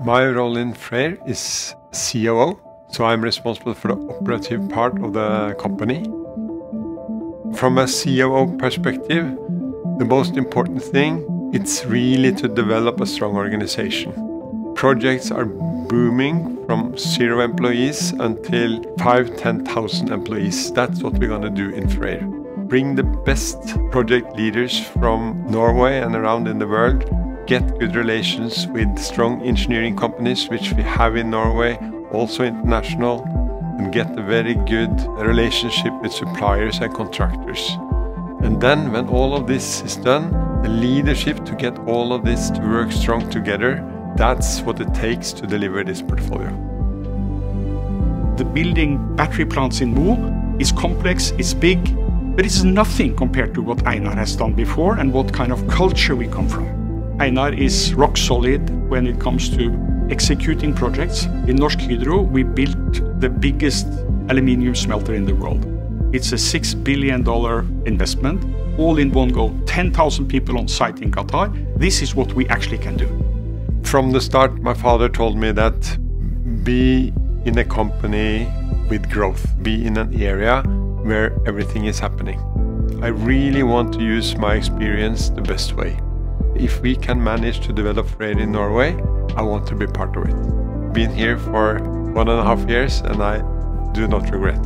My role in Freyr is COO, so I'm responsible for the operative part of the company. From a COO perspective, the most important thing it's really to develop a strong organization. Projects are booming from zero employees until 5 10,000 employees. That's what we're going to do in Freyr. Bring the best project leaders from Norway and around in the world, get good relations with strong engineering companies, which we have in Norway, also international, and get a very good relationship with suppliers and contractors. And then, when all of this is done, the leadership to get all of this to work strong together, that's what it takes to deliver this portfolio. The building battery plants in Mo is complex, it's big, but it's nothing compared to what Einar has done before and what kind of culture we come from. Einar is rock solid when it comes to executing projects. In Norsk Hydro, we built the biggest aluminium smelter in the world. It's a $6 billion investment, all in one go, 10,000 people on site in Qatar. This is what we actually can do. From the start, my father told me that be in a company with growth, be in an area where everything is happening. I really want to use my experience the best way. If we can manage to develop Freyr in Norway, I want to be part of it. Been here for one and a half years and I do not regret.